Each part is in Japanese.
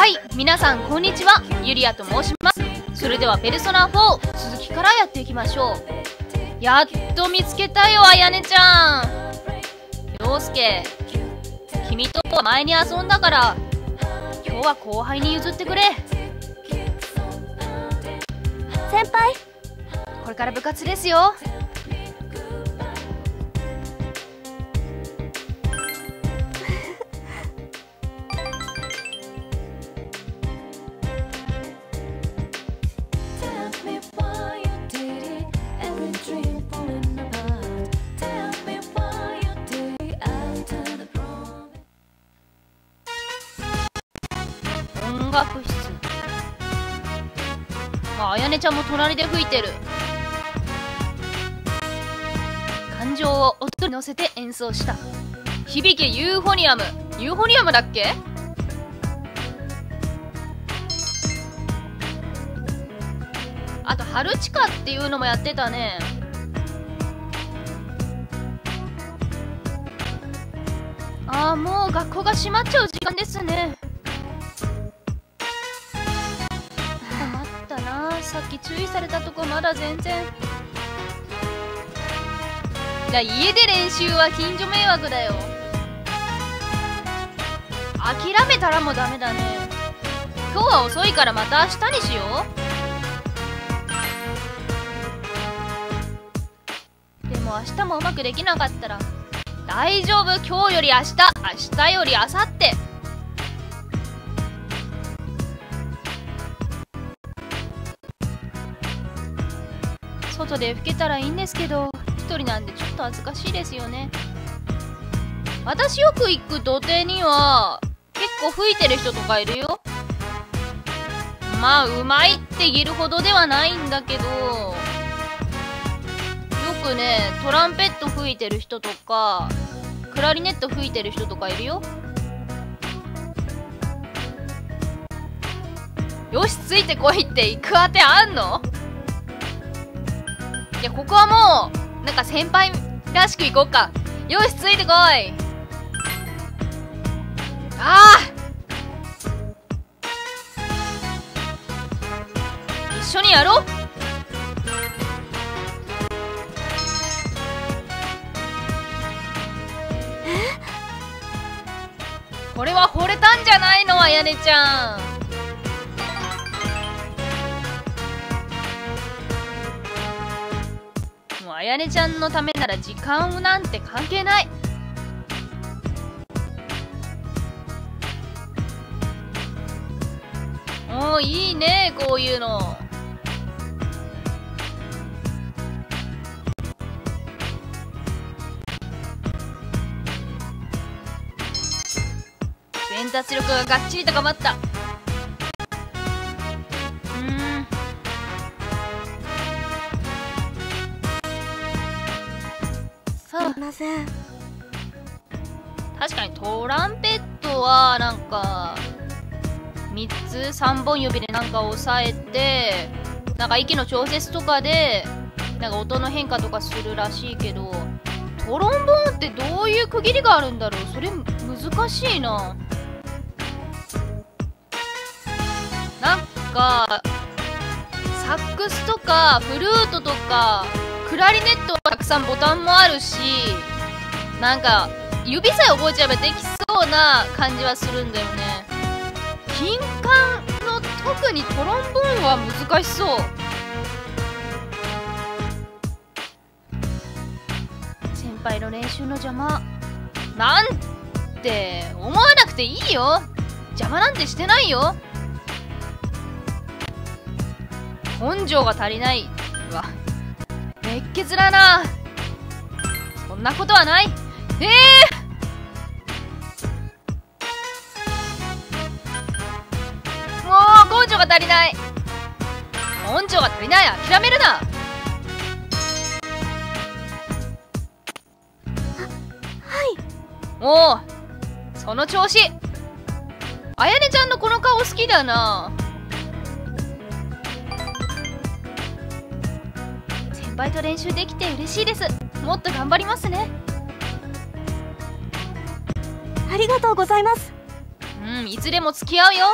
はい皆さんこんにちは。ゆりやと申します。それではペルソナ4続きからやっていきましょう。やっと見つけたよあやねちゃん。陽介君とは前に遊んだから今日は後輩に譲ってくれ。先輩。これから部活ですよねちゃんも隣で吹いてる。感情を音に乗せて演奏した。響けユーフォニアム。ユーフォニアムだっけ？あと春地下っていうのもやってたね。ああもう学校が閉まっちゃう時間ですね。さっき注意されたとこまだ全然。いや家で練習は近所迷惑だよ。諦めたらもうダメだね。今日は遅いからまた明日にしよう。でも明日もうまくできなかったら。大丈夫。今日より明日明日より明後日。外で吹けたらいいんですけど一人なんでちょっと恥ずかしいですよね。私よく行く土手には結構吹いてる人とかいるよ。まあうまいって言えるほどではないんだけどよくねトランペット吹いてる人とかクラリネット吹いてる人とかいるよ。よしついてこいって行くあてあんの？いやここはもうなんか先輩らしく行こうか。よしついてこい。ああ一緒にやろう。これは惚れたんじゃないのあやねちゃん。あやねちゃんのためなら時間なんて関係ない。おーいいねこういうの。伝達力ががっちり高まった。ません。確かにトランペットはなんか3つ3本指でなんか押さえてなんか息の調節とかでなんか音の変化とかするらしいけどトロンボーンってどういう区切りがあるんだろう？それ難しいな。なんかサックスとかフルートとかクラリネットはたくさんボタンもあるしなんか指さえ覚えちゃえばできそうな感じはするんだよね。金管の特にトロンボーンは難しそう。先輩の練習の邪魔。なんて思わなくていいよ。邪魔なんてしてないよ。根性が足りないわ。熱血だな。そんなことはない。ええー、もう根性が足りない。根性が足りない。諦めるな。おおその調子。あやねちゃんのこの顔好きだなぱいと練習できて嬉しいです。もっと頑張りますね。ありがとうございます。うんいつでも付き合うよ。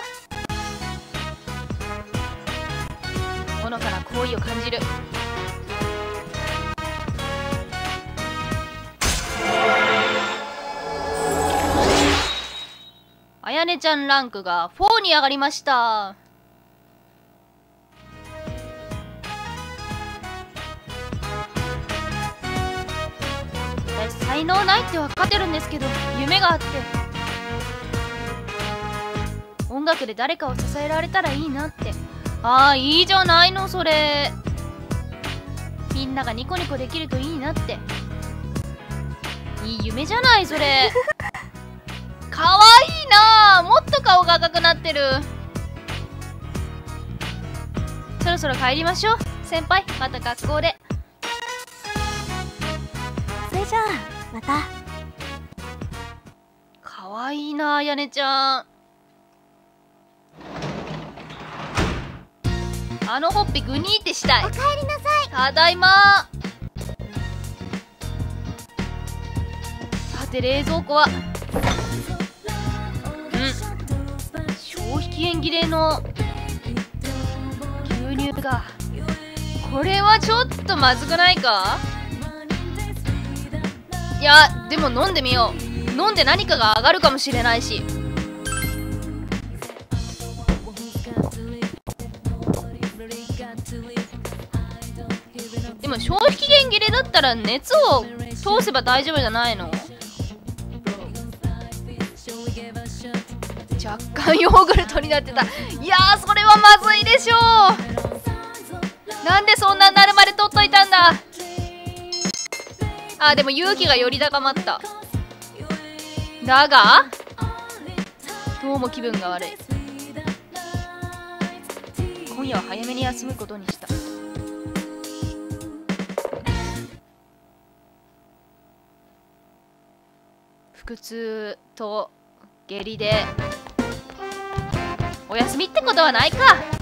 ほのかな好意を感じる。あやねちゃんランクが4に上がりました。私才能ないって分かってるんですけど夢があって。音楽で誰かを支えられたらいいなって。ああいいじゃないのそれ。みんながニコニコできるといいなって。いい夢じゃないそれ。かわいいな。もっと顔が赤くなってる。そろそろ帰りましょう。先輩また学校で。それじゃあまた。かわいいなあやねちゃん。あのほっぺグニーってしたい。おかえりなさい。ただいま。さて冷蔵庫は。うん。消費期限切れの。牛乳がこれはちょっとまずくないか？いやでも飲んでみよう。飲んで何かが上がるかもしれないし。でも消費期限切れだったら熱を通せば大丈夫じゃないの？若干ヨーグルトになってた。いやそれはまずいでしょう。なんでそんなになるまで取っといたんだ？あでも勇気がより高まった。だがどうも気分が悪い。今夜は早めに休むことにした。腹痛と下痢でお休みってことはないか。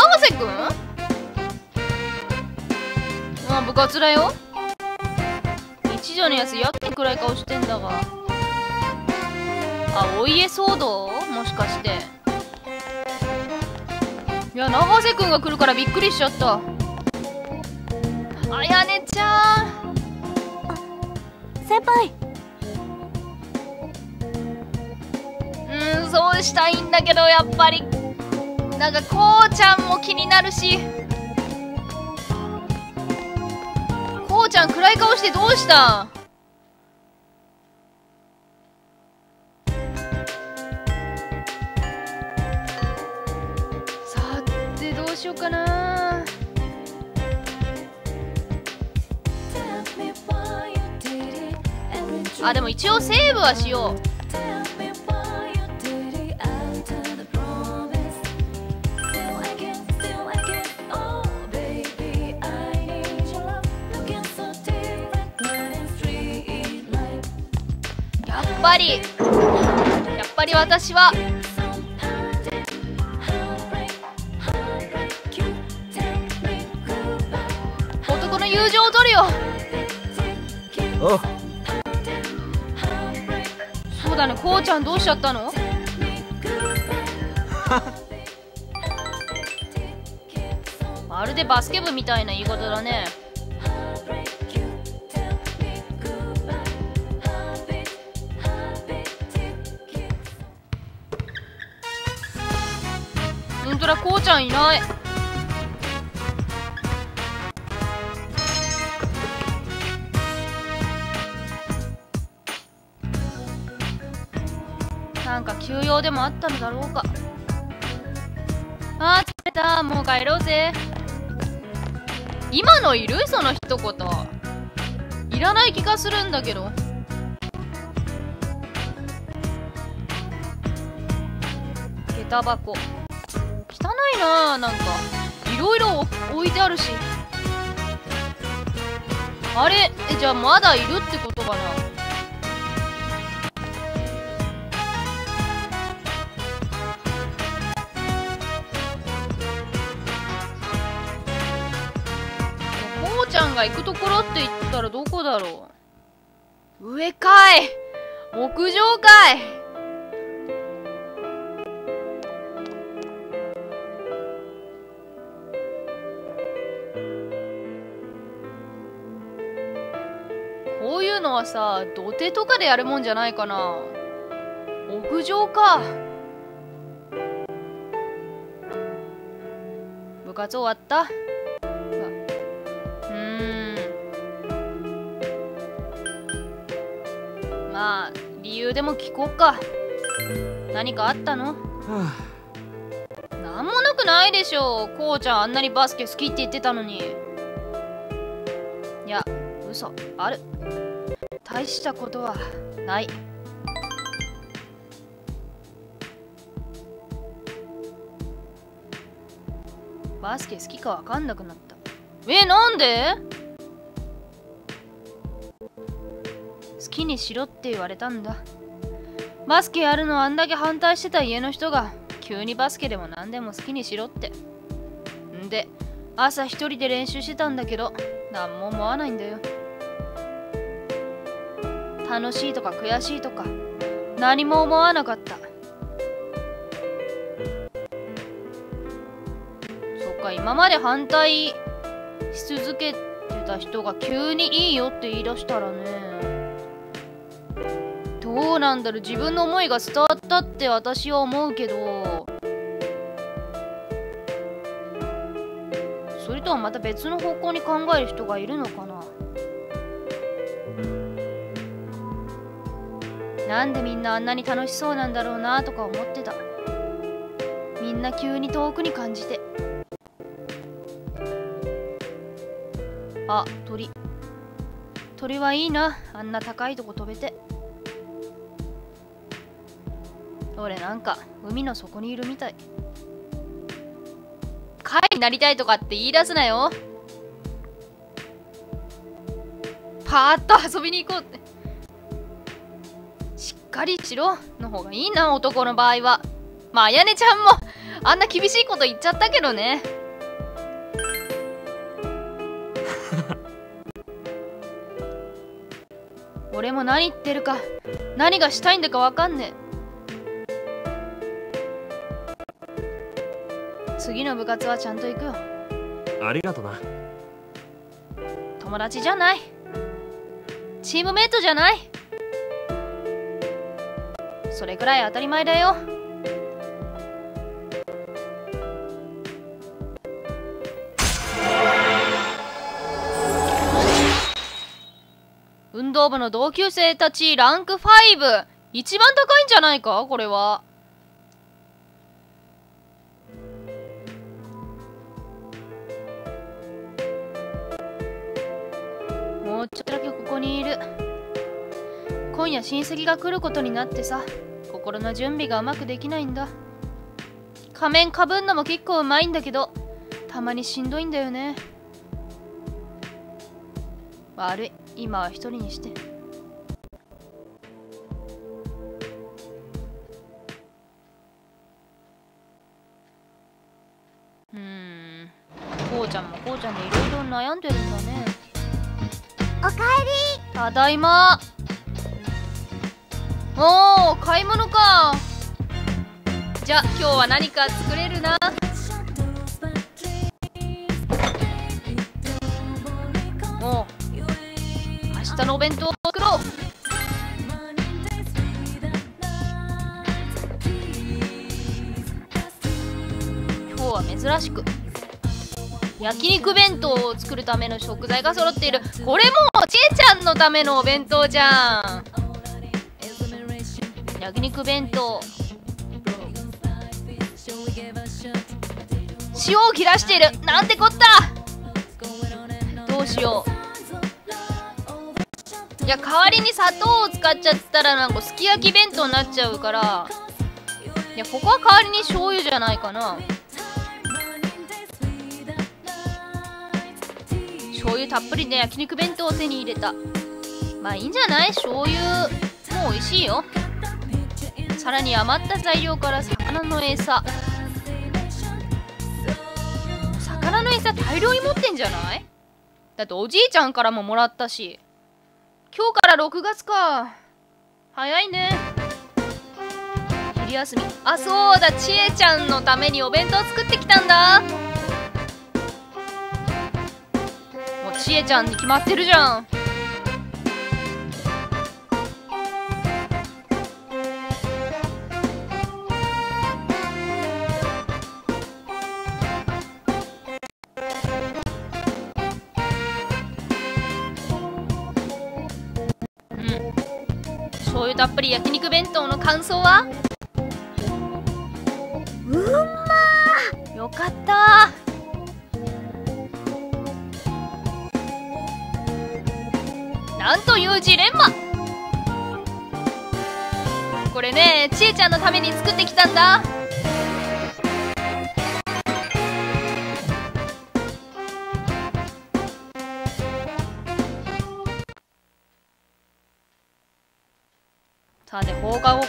あれ永瀬くんあ部活だよ。一条のやつやけに暗い顔してんだが。あお家騒動？もしかして。いや永瀬くんが来るからびっくりしちゃった。あやねちゃん。先輩。うんそうしたいんだけどやっぱりなんかこうちゃんも気になるし。こうちゃん暗い顔してどうした？さてどうしようかな。あでも一応セーブはしようっぱり。やっぱり私は。男の友情を取るよ。そうだね。こうちゃんどうしちゃったの？まるでバスケ部みたいな言い方だねゃんいない。なんか休養でもあったのだろうか。あー疲れた。もう帰ろうぜ。今のいる？その一言。いらない気がするんだけど。下駄箱。いなあなんか。いろいろ置いてあるし。あれ？えじゃあまだいるってことかな？こうちゃんが行くところって言ったらどこだろう？上かい。屋上かい。はさ土手とかでやるもんじゃないかな。屋上か。部活終わった。うん。まあ理由でも聞こうか。何かあったの？はなんもなくないでしょこうちゃんあんなにバスケ好きって言ってたのに。いや嘘。ある。大したことはない。バスケ好きかわかんなくなった。えなんで？好きにしろって言われたんだ。バスケやるのあんだけ反対してた家の人が急にバスケでも何でも好きにしろって。んで朝一人で練習してたんだけど何も思わないんだよ。楽しいとか悔しいとか何も思わなかった。そっか今まで反対し続けてた人が急にいいよって言い出したらね。どうなんだろう自分の思いが伝わったって私は思うけど。それとはまた別の方向に考える人がいるのかな。なんでみんなあんなに楽しそうなんだろうなとか思ってた。みんな急に遠くに感じて。あ鳥。鳥はいいな。あんな高いとこ飛べて。俺なんか海の底にいるみたい。貝になりたいとかって言い出すなよ。パーッと遊びに行こうって。かりしろの方がいいな男の場合は。まああやねちゃんもあんな厳しいこと言っちゃったけどね。俺も何言ってるか何がしたいんだかわかんねえ。次の部活はちゃんと行くよ。ありがとな。友達じゃない。チームメイトじゃないそれくらい当たり前だよ。運動部の同級生たちランク5一番高いんじゃないか？これは。もうちょっとだけここにいる。今夜親戚が来ることになってさ。心の準備がうまくできないんだ。仮面かぶんのも結構うまいんだけどたまにしんどいんだよね。悪い。今は一人にして。うーん。こうちゃんもこうちゃんでいろいろ悩んでるんだね。おかえただいまおお買い物か。じゃあ今日は何か作れるな。おう明日のお弁当を作ろう。今日は珍しく。焼肉弁当を作るための食材が揃っている。これもちえちゃんのためのお弁当じゃん。焼肉弁当。塩を切らしている。なんてこった。どうしよう。いや代わりに砂糖を使っちゃったらなんかすき焼き弁当になっちゃうから。いやここは代わりに醤油じゃないかな。醤油たっぷりで焼肉弁当を手に入れた。まあいいんじゃない？醤油。もう美味しいよ。さらに余った材料から魚の餌。魚の餌大量に持ってんじゃない？だっておじいちゃんからももらったし。今日から6月か。早いね。昼休み。あそうだ。ちえちゃんのためにお弁当作ってきたんだ。もうちえちゃんに決まってるじゃん。たっぷり焼肉弁当の感想は？うんまよかった。なんというジレンマ。これねちえちゃんのために作ってきたんだ。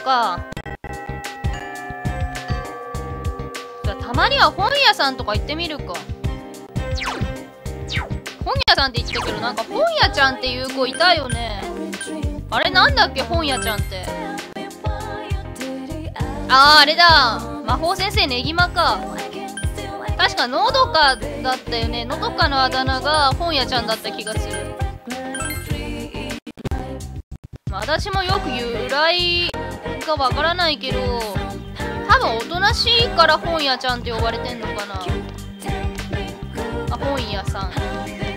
か。たまには本屋さんとか行ってみるか。本屋さんって言ってたけどなんか本屋ちゃんっていう子いたよね。あれなんだっけ本屋ちゃんって。あーあれだ。魔法先生ねぎまか。確かのどかだったよね。のどかのあだ名が本屋ちゃんだった気がする。私もよく由来がわからないけど多分おとなしいから本屋ちゃんって呼ばれてんのかな。あ本屋さん。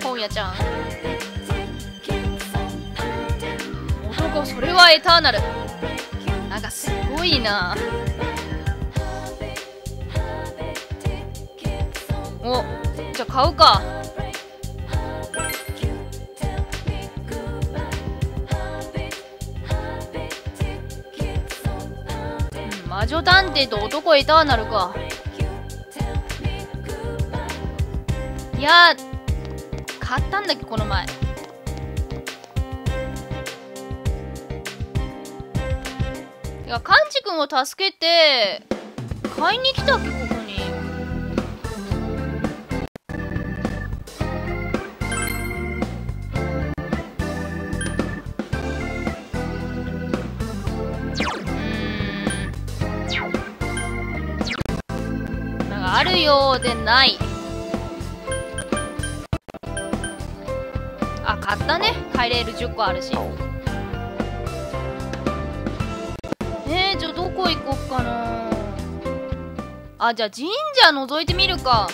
本屋ちゃん。男それはエターナル。なんかすごいな。おじゃあ買うか。魔女探偵と男エターナルか。いや買ったんだっけこの前。いやカンジ君を助けて買いに来たっけここに。るようでない。あ買ったね。帰れる10個あるし。えー、じゃあどこ行こっかな。あじゃあ神社覗いてみるか。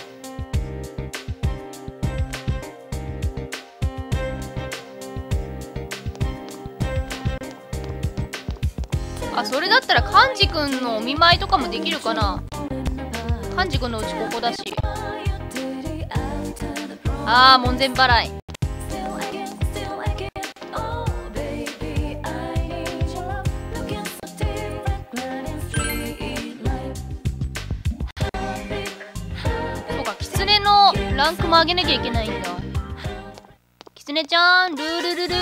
あそれだったらカンジ君のお見舞いとかもできるかなカンジ君のうちここだしあー門前払いそうか、キツネのランクも上げなきゃいけないんだ。キツネちゃん、ルールルル。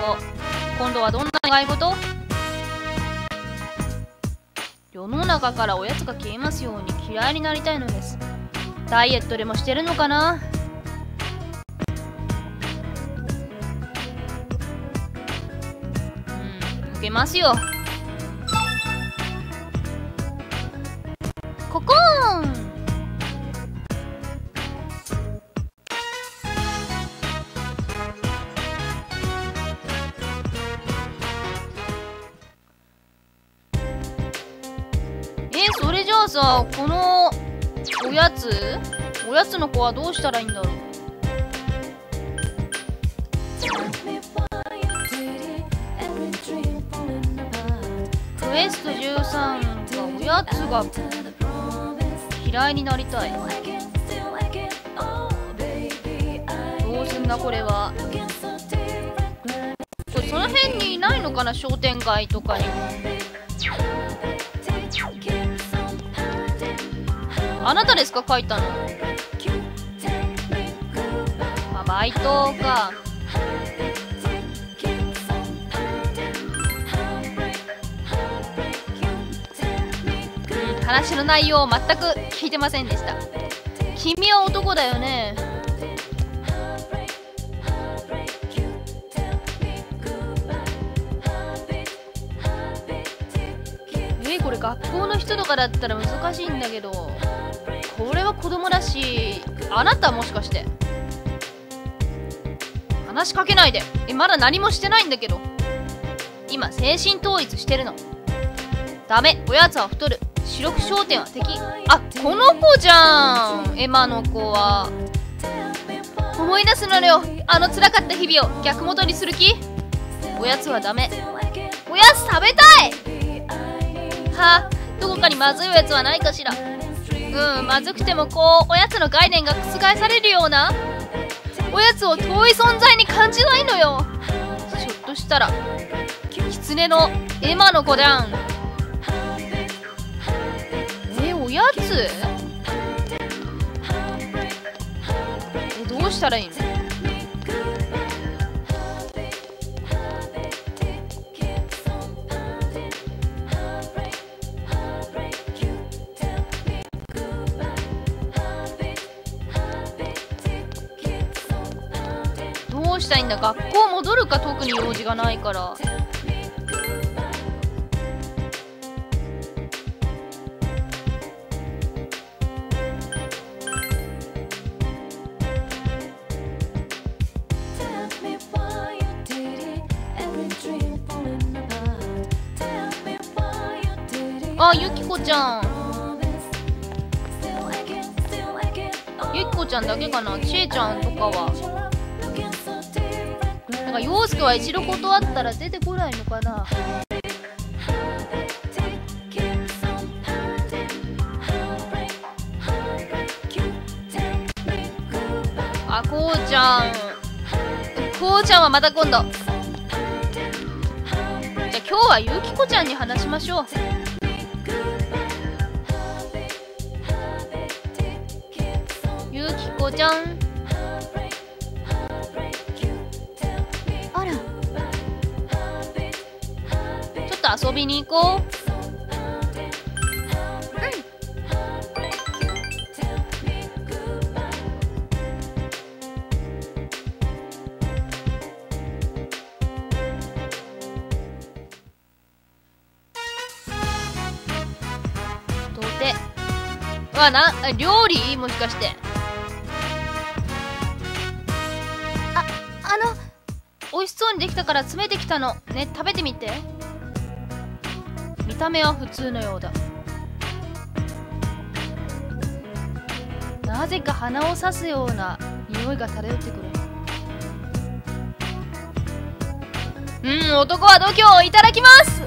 お、今度はどんな願い事？中からおやつが消えますように嫌いになりたいのです。ダイエットでもしてるのかな？うん、受けますよ。えそれじゃあさこのおやつ？おやつの子はどうしたらいいんだろう？クエスト13がおやつが嫌いになりたい。どうすんだこれは？その辺にいないのかな？商店街とかに。もあなたですか？書いたの。あバイトか。うん話の内容を全く聞いてませんでした。君は男だよね。えこれ学校の人とかだったら難しいんだけど。これは子供だしあなたもしかして。話しかけないで。えまだ何もしてないんだけど。今精神統一してるの。ダメ。おやつは太る。視力焦点は敵。あこの子じゃん。エマの子は。思い出すのよ。あの辛かった日々を。逆戻りする気？おやつはダメ。おやつ食べたい！はあどこかにまずいおやつはないかしら。うんまずくてもこうおやつの概念が覆されるようなおやつを遠い存在に感じないのよ。ひょっとしたら狐のエマの子じゃん。えおやつ？えどうしたらいいの？学校戻るか特に用事がないから。あゆきこちゃん。ゆきこちゃんだけかな？ちえちゃんとかはなんか陽介は一度断ったら出てこないのかな。あこうちゃん。こうちゃんはまた今度。じゃあ今日はゆきこちゃんに話しましょう。ゆきこちゃん。遊びに行こう。どうてうわな料理？もしかして。ああの美味しそうにできたから詰めてきたの。ね食べてみて。た目は普通のようだ。なぜか鼻を刺すような匂いが漂ってくる。うん男は度胸をいただきます。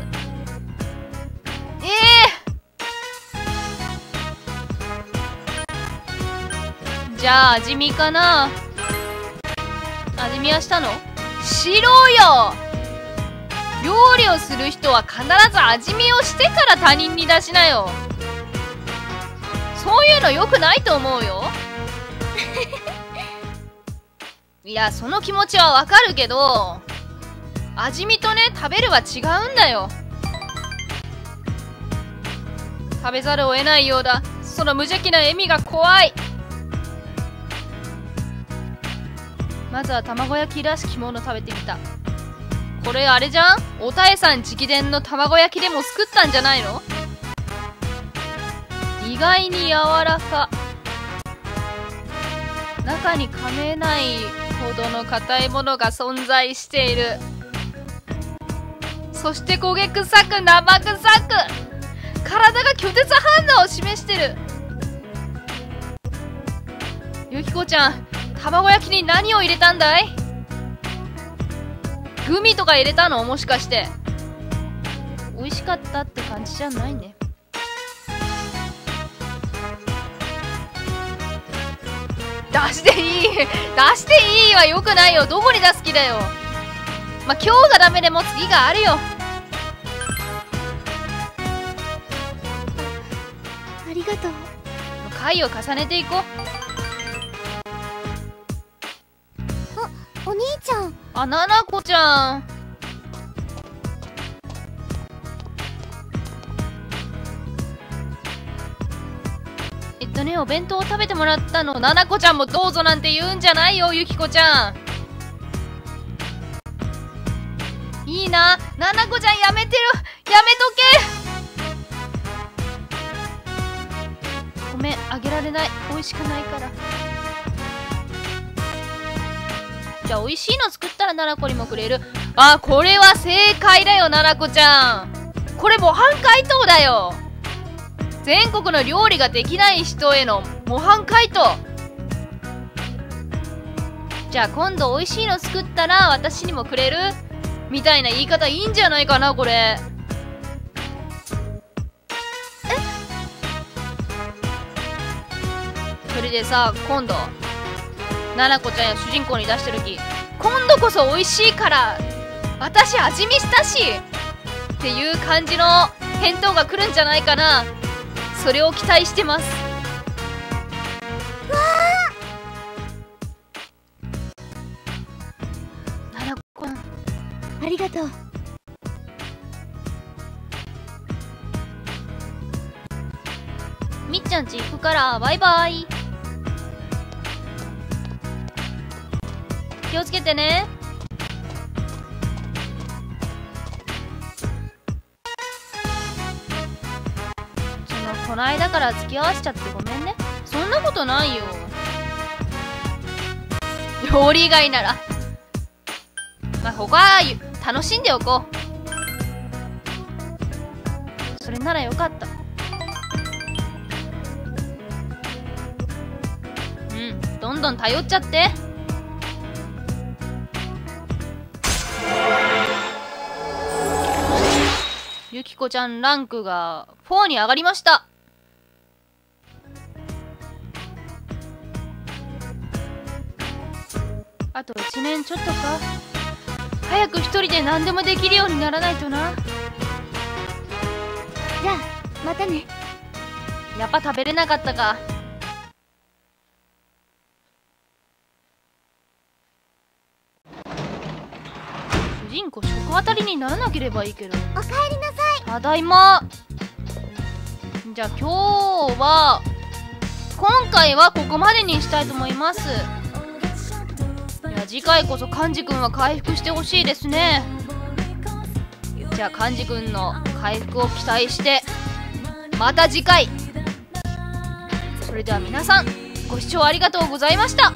ええ。じゃあ味見かな。味見はしたの？しろよ。料理をする人は必ず味見をしてから他人に出しなよ。そういうの良くないと思うよ。いやその気持ちはわかるけど味見とね食べるは違うんだよ。食べざるを得ないようだ。その無邪気な笑みが怖い。まずは卵焼きらしきもの食べてみた。これあれじゃん？おたえさん直伝の卵焼きでも作ったんじゃないの？意外に柔らか。中に噛めないほどの硬いものが存在している。そして焦げ臭く生臭く。体が拒絶反応を示してる。ゆきこちゃん卵焼きに何を入れたんだい？グミとか入れたの？もしかして。美味しかったって感じじゃないね。出していい！出していいはよくないよ。どこに出す気だよ。まあ今日がダメでも次があるよ。ありがとう。回を重ねていこう。お兄ちゃんあななこちゃん。えっとねお弁当を食べてもらったの。ななこちゃんもどうぞなんて言うんじゃないよゆきこちゃん。いいな。ななこちゃんやめてる。やめとけ。ごめんあげられない。美味しくないから。じゃ美味しいの作ったらななこにもくれる？あこれは正解だよななこちゃん。これ模範解答だよ。全国の料理ができない人への模範解答。じゃあ今度美味しいの作ったら私にもくれる？みたいな言い方いいんじゃないかなこれ。それでさ今度ななこちゃんや主人公に出してる時今度こそ美味しいから私味見したしっていう感じの返答が来るんじゃないかな。それを期待してます。ななこちゃんありがとう。みっちゃんち行くからバイバイ気をつけてね。そのこの間から付き合わせちゃってごめんね。そんなことないよ。料理以外なら。まあ他は楽しんでおこう。それならよかった。うん。どんどん頼っちゃって。ゆきこちゃんランクが4に上がりました。あと1年ちょっとか。早く一人で何でもできるようにならないとな。じゃあまたね。やっぱ食べれなかったか。主人公食当たりにならなければいいけど。おかえりなさいただいま。じゃあ今日は今回はここまでにしたいと思います。いや次回こそカンジ君は回復してほしいですね。じゃあカンジ君の回復を期待してまた次回。それでは皆さんご視聴ありがとうございました。